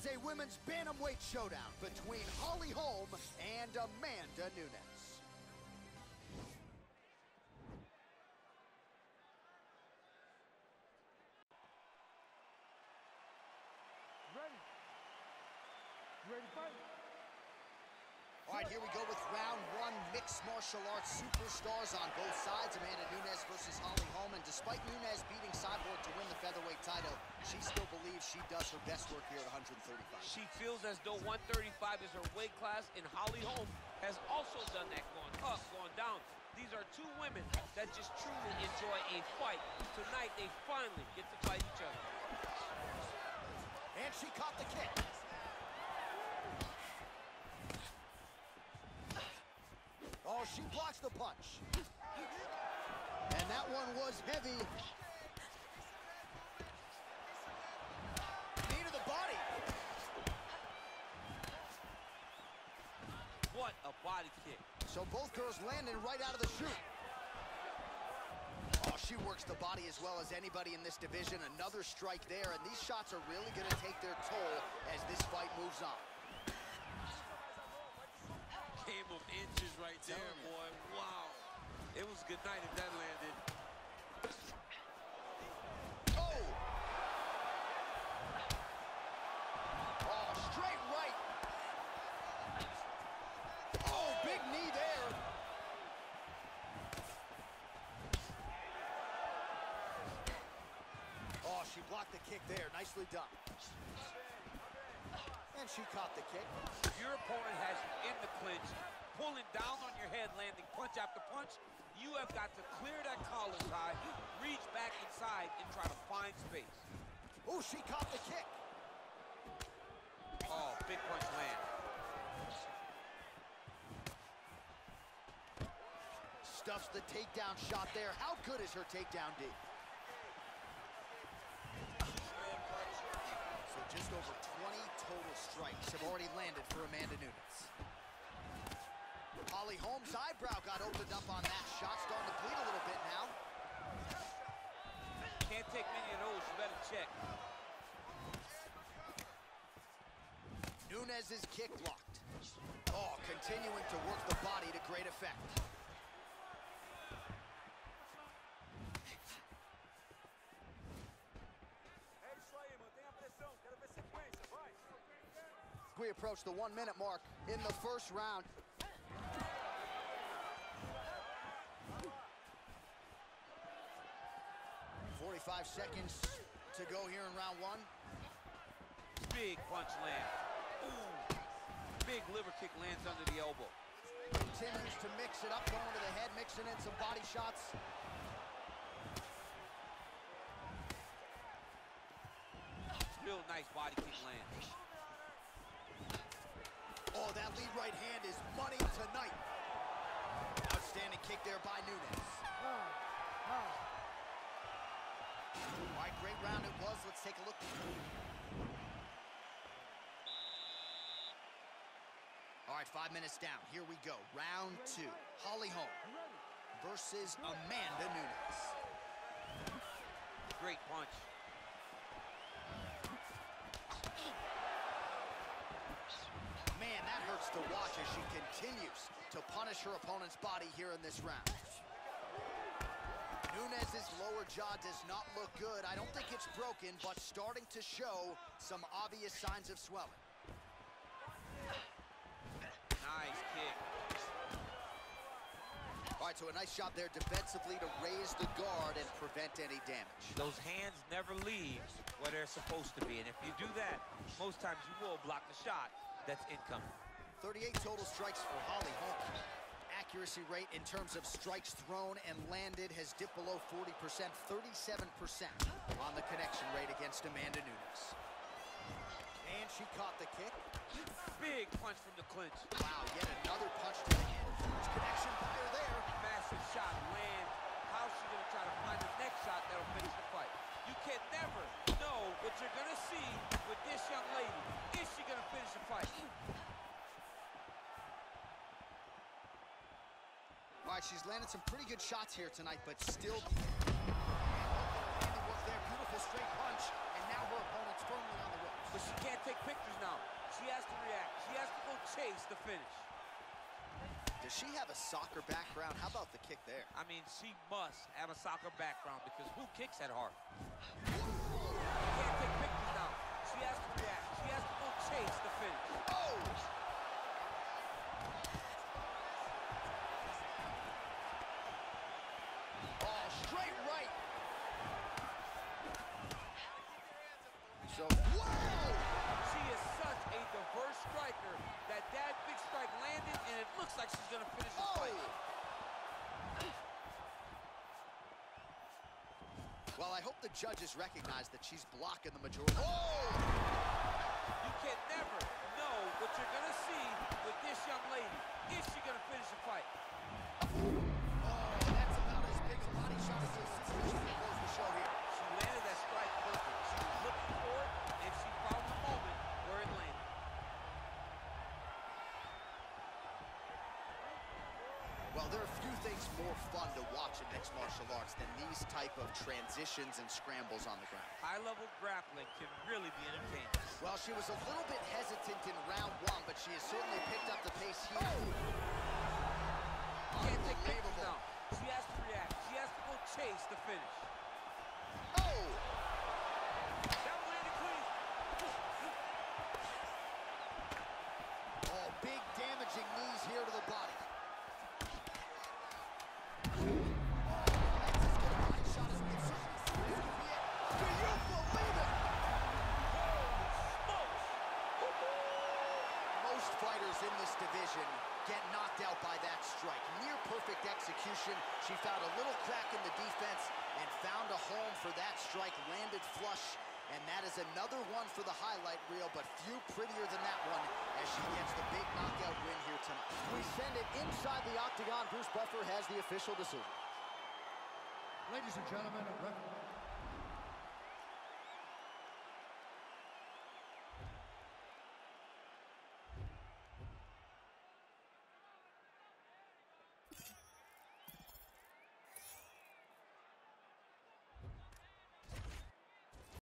is a women's bantamweight showdown between Holly Holm and Amanda Nunes. Ready? You ready to fight? All right, here we go with mixed martial arts superstars on both sides. Amanda Nunes versus Holly Holm. And despite Nunes beating Cyborg to win the featherweight title, she still believes she does her best work here at 135. She feels as though 135 is her weight class, and Holly Holm has also done that, going up, going down. These are two women that just truly enjoy a fight. Tonight, they finally get to fight each other. And she caught the kick. She blocks the punch. And that one was heavy. Knee to the body. What a body kick. So both girls landing right out of the chute. Oh, she works the body as well as anybody in this division. Another strike there, and these shots are really going to take their toll as this fight moves on. Game of inches right there, boy. Wow. It was a good night if that landed. Oh! Oh, straight right. Oh, big knee there. Oh, she blocked the kick there. Nicely done. And she caught the kick. Your opponent has you in the pulling down on your head, landing punch after punch, you have got to clear that collar tie, reach back inside, and try to find space. Oh, she caught the kick. Oh, big punch land. Stuffs the takedown shot there. How good is her takedown, D? So just over 20 total strikes have already landed for Amanda Nunes. Holm's eyebrow got opened up on that shot. Starting to bleed a little bit now. Can't take many of those, you better check. Nunes' is kick blocked. Oh, continuing to work the body to great effect. É isso aí, mantém a pressão. Quero ver sequência, vai. We approach the one minute mark in the first round. Forty-five seconds to go here in round one. Big punch land. Ooh. Big liver kick lands under the elbow. Continues to mix it up, going to the head, mixing in some body shots. Real nice body kick land. Oh, that lead right hand is money tonight. Outstanding kick there by Nunes. Oh, oh. All right, great round it was. Let's take a look. All right, five minutes down. Here we go. Round two. Holly Holm versus Amanda Nunes. Great punch. Man, that hurts to watch as she continues to punish her opponent's body here in this round. Nunes' lower jaw does not look good. I don't think it's broken, but starting to show some obvious signs of swelling. Nice kick. All right, so a nice shot there defensively to raise the guard and prevent any damage. Those hands never leave where they're supposed to be. And if you do that, most times you will block the shot that's incoming. 38 total strikes for Holly Holm. Accuracy rate in terms of strikes thrown and landed has dipped below 40%, 37% on the connection rate against Amanda Nunes. And she caught the kick. Big punch from the clinch. Wow, yet another punch to the head. Huge connection fire there. Massive shot land. How's she gonna try to find the next shot that'll finish the fight? You can never know what you're gonna see with this young lady. Is she gonna finish the fight? She's landed some pretty good shots here tonight, but still... Handiwork there, beautiful straight punch, and now her opponent's firmly on the ropes. but she can't take pictures now. She has to react. She has to go chase the finish. Does she have a soccer background? How about the kick there? I mean, she must have a soccer background because who kicks that hard? She can't take pictures now. She has to react. She has to go chase the finish. Oh! Oh, straight right. So, whoa! She is such a diverse striker that that big strike landed, and it looks like she's going to finish the Oh! fight. Well, I hope the judges recognize that she's blocking the majority. Oh! You can never know what you're going to see with this young lady. Is she going to finish the fight? Oh, that's about as big a body shot as this situation to close the show here. She landed that strike perfect. She was looking for it, and she found the moment where it landed. Well, there are a few things more fun to watch in mixed martial arts than these type of transitions and scrambles on the ground. High-level grappling can really be entertaining. Well, she was a little bit hesitant in round one, but she has certainly picked up the pace here. Oh! Can't take pictures now. She has to react. She has to go chase the finish. Oh! That one landed clean. Oh, big damaging knees here to the body. Most fighters in this division get knocked out by that strike. Near perfect execution. She found a little crack in the defense and found a home for that strike. Landed flush. And that is another one for the highlight reel, but few prettier than that one as she gets the big knockout win here tonight. We send it inside the octagon. Bruce Buffer has the official decision. Ladies and gentlemen,